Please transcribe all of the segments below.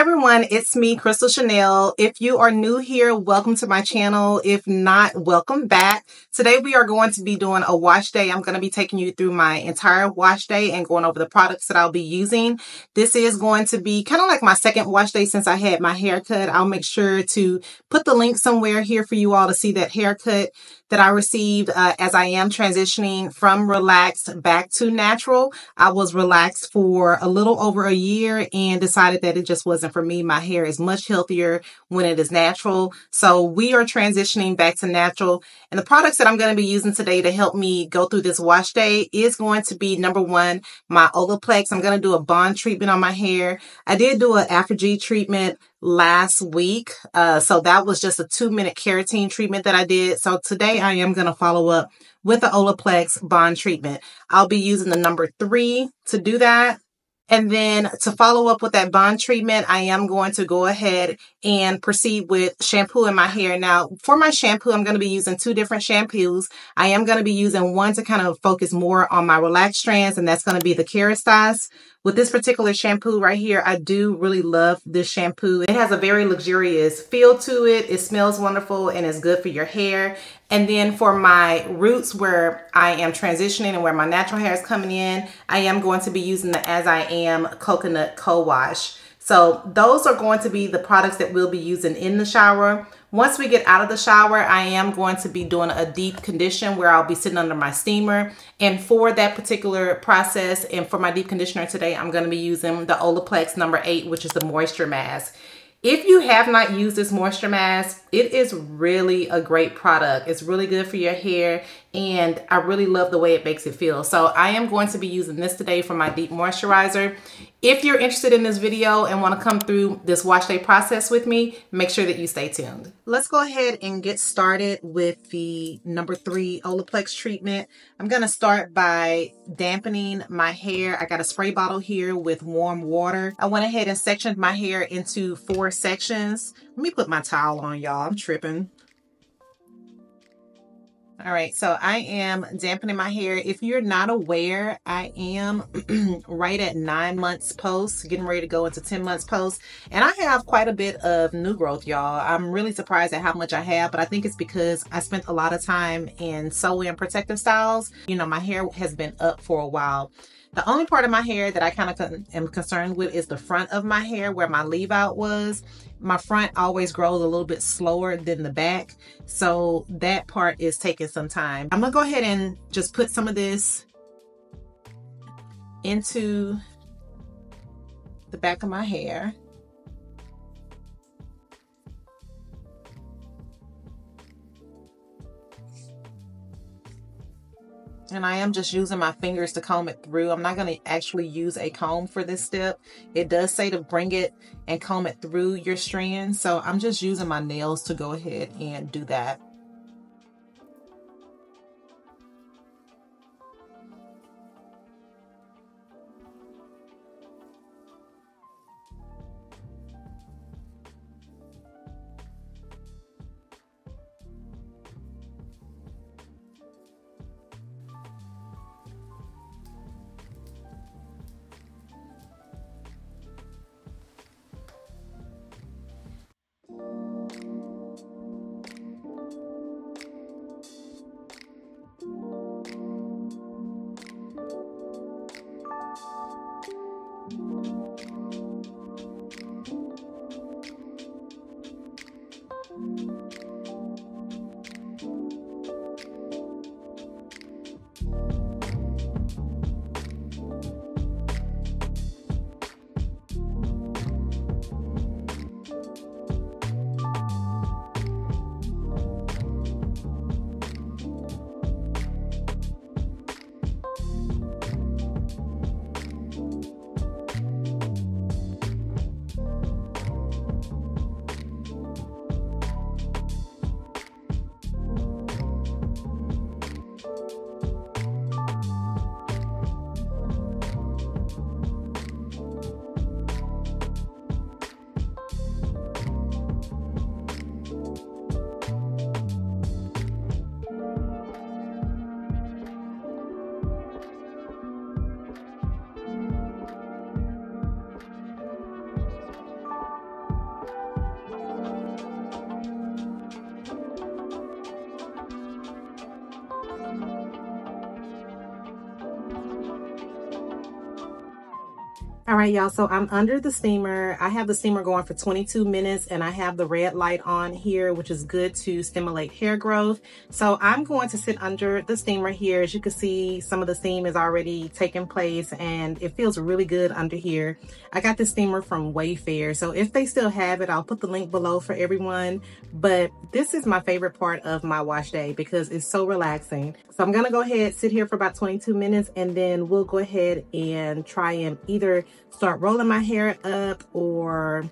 everyone, it's me, Crystal Chanel. If you are new here, welcome to my channel. If not, welcome back. Today we are going to be doing a wash day. I'm going to be taking you through my entire wash day and going over the products that I'll be using. This is going to be kind of like my second wash day since I had my haircut. I'll make sure to put the link somewhere here for you all to see that haircut that I received uh, as I am transitioning from relaxed back to natural. I was relaxed for a little over a year and decided that it just wasn't for me. My hair is much healthier when it is natural. So we are transitioning back to natural. And the products that I'm going to be using today to help me go through this wash day is going to be number one, my Olaplex. I'm going to do a bond treatment on my hair. I did do an ApHogee treatment last week. Uh, so that was just a two minute keratin treatment that I did. So today I am going to follow up with the Olaplex bond treatment. I'll be using the number three to do that. And then to follow up with that bond treatment, I am going to go ahead and proceed with shampoo in my hair. Now, for my shampoo, I'm going to be using two different shampoos. I am going to be using one to kind of focus more on my relaxed strands, and that's going to be the Kerastase with this particular shampoo right here, I do really love this shampoo. It has a very luxurious feel to it. It smells wonderful and it's good for your hair. And then for my roots where I am transitioning and where my natural hair is coming in, I am going to be using the As I Am Coconut Co-Wash. So those are going to be the products that we'll be using in the shower. Once we get out of the shower, I am going to be doing a deep condition where I'll be sitting under my steamer. And for that particular process and for my deep conditioner today, I'm going to be using the Olaplex number eight, which is the moisture mask. If you have not used this moisture mask, it is really a great product. It's really good for your hair and I really love the way it makes it feel. So I am going to be using this today for my deep moisturizer. If you're interested in this video and want to come through this wash day process with me, make sure that you stay tuned. Let's go ahead and get started with the number three Olaplex treatment. I'm going to start by dampening my hair. I got a spray bottle here with warm water. I went ahead and sectioned my hair into four sections. Let me put my towel on, y'all. I'm tripping. All right, so I am dampening my hair. If you're not aware, I am right at nine months post, getting ready to go into 10 months post. And I have quite a bit of new growth, y'all. I'm really surprised at how much I have, but I think it's because I spent a lot of time in sew-in protective styles. You know, my hair has been up for a while. The only part of my hair that I kind of am concerned with is the front of my hair where my leave out was my front always grows a little bit slower than the back. So that part is taking some time. I'm gonna go ahead and just put some of this into the back of my hair. And I am just using my fingers to comb it through. I'm not going to actually use a comb for this step. It does say to bring it and comb it through your strands. So I'm just using my nails to go ahead and do that. All right, y'all. So I'm under the steamer. I have the steamer going for 22 minutes and I have the red light on here, which is good to stimulate hair growth. So I'm going to sit under the steamer here. As you can see, some of the steam is already taking place and it feels really good under here. I got this steamer from Wayfair. So if they still have it, I'll put the link below for everyone. But this is my favorite part of my wash day because it's so relaxing. So I'm going to go ahead, sit here for about 22 minutes and then we'll go ahead and try and either start rolling my hair up or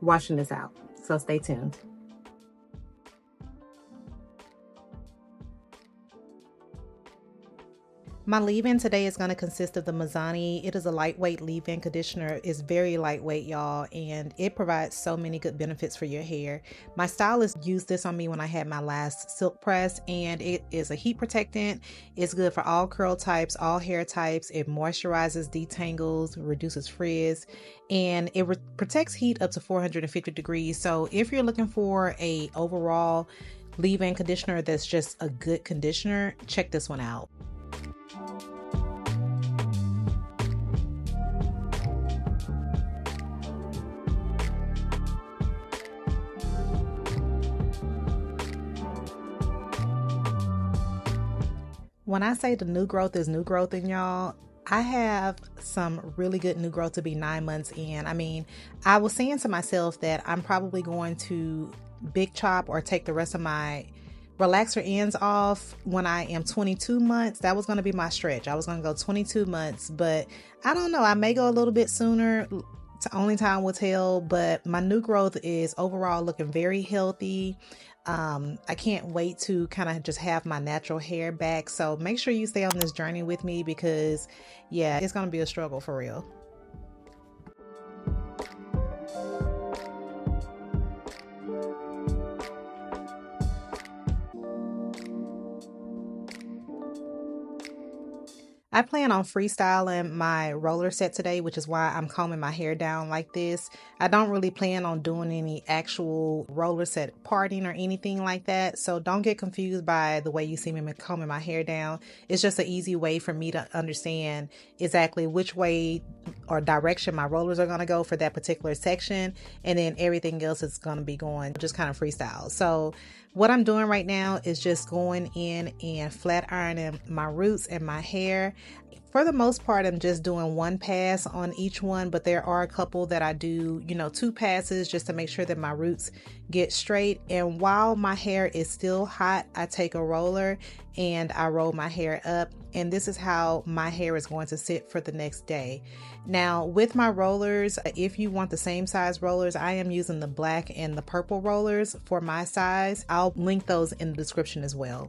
washing this out. So stay tuned. My leave-in today is going to consist of the Mizani. It is a lightweight leave-in conditioner. It's very lightweight, y'all, and it provides so many good benefits for your hair. My stylist used this on me when I had my last silk press, and it is a heat protectant. It's good for all curl types, all hair types. It moisturizes, detangles, reduces frizz, and it protects heat up to 450 degrees. So if you're looking for a overall leave-in conditioner that's just a good conditioner, check this one out. When I say the new growth is new growth in y'all, I have some really good new growth to be nine months in. I mean, I was saying to myself that I'm probably going to big chop or take the rest of my relaxer ends off when I am 22 months. That was going to be my stretch. I was going to go 22 months, but I don't know. I may go a little bit sooner. Only time will tell, but my new growth is overall looking very healthy. Um, I can't wait to kind of just have my natural hair back. So make sure you stay on this journey with me because, yeah, it's going to be a struggle for real. I plan on freestyling my roller set today, which is why I'm combing my hair down like this. I don't really plan on doing any actual roller set parting or anything like that. So don't get confused by the way you see me combing my hair down. It's just an easy way for me to understand exactly which way or direction my rollers are going to go for that particular section. And then everything else is going to be going just kind of freestyle. So what I'm doing right now is just going in and flat ironing my roots and my hair. For the most part, I'm just doing one pass on each one, but there are a couple that I do, you know, two passes just to make sure that my roots get straight. And while my hair is still hot, I take a roller and I roll my hair up. And this is how my hair is going to sit for the next day. Now, with my rollers, if you want the same size rollers, I am using the black and the purple rollers for my size. I'll link those in the description as well.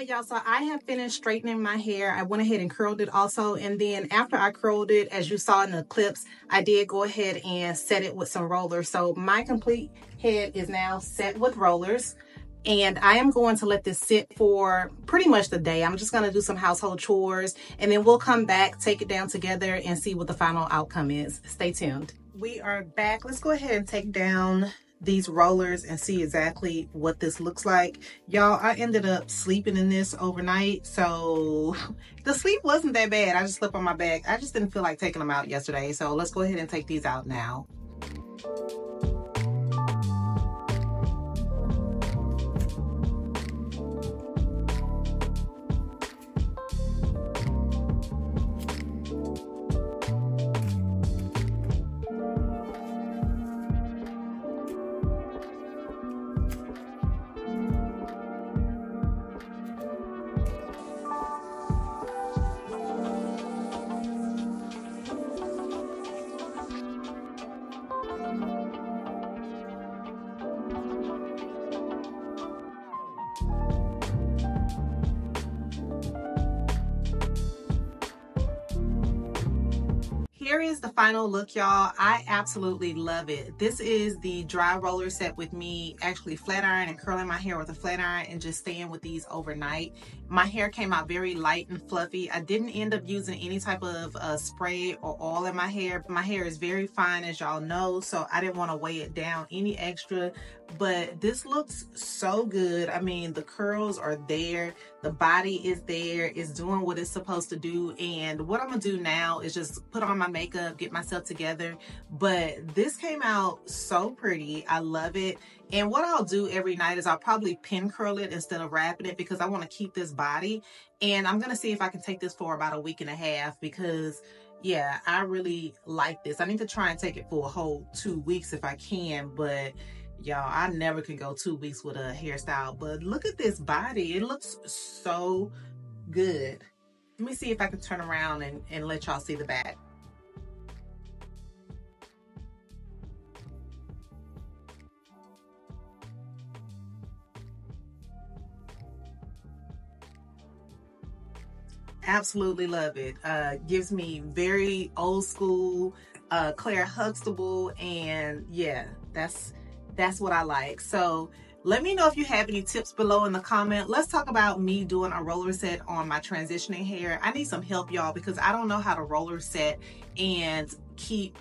Right, y'all. So I have finished straightening my hair. I went ahead and curled it also. And then after I curled it, as you saw in the clips, I did go ahead and set it with some rollers. So my complete head is now set with rollers. And I am going to let this sit for pretty much the day. I'm just going to do some household chores and then we'll come back, take it down together and see what the final outcome is. Stay tuned. We are back. Let's go ahead and take down these rollers and see exactly what this looks like. Y'all, I ended up sleeping in this overnight. So the sleep wasn't that bad. I just slept on my back. I just didn't feel like taking them out yesterday. So let's go ahead and take these out now. Here is the final look y'all. I absolutely love it. This is the dry roller set with me actually flat iron and curling my hair with a flat iron and just staying with these overnight. My hair came out very light and fluffy. I didn't end up using any type of uh, spray or oil in my hair. My hair is very fine as y'all know so i didn't want to weigh it down any extra but this looks so good. I mean the curls are there. The body is there. It's doing what it's supposed to do. And what i'm gonna do now is just put on my makeup get myself together. But this came out so pretty. I love it. And what i'll do every night is i'll probably pin curl it instead of wrapping it because i want to keep this body. And i'm gonna see if i can take this for about a week and a half because yeah i really like this. I need to try and take it for a whole two weeks if i can but y'all i never can go two weeks with a hairstyle but look at this body. It looks so good. Let me see if i can turn around and, and let y'all see the back. Absolutely love it. Uh gives me very old school uh Clair Huxtable and yeah that's that's what I like. So let me know if you have any tips below in the comment. Let's talk about me doing a roller set on my transitioning hair. I need some help, y'all, because I don't know how to roller set and keep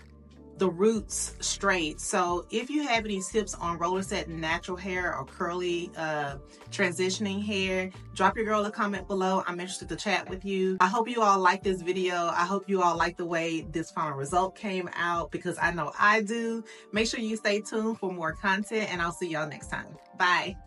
the roots straight. So if you have any tips on roller set natural hair or curly uh, transitioning hair, drop your girl a comment below. I'm interested to chat with you. I hope you all like this video. I hope you all like the way this final result came out because I know I do. Make sure you stay tuned for more content and I'll see y'all next time. Bye.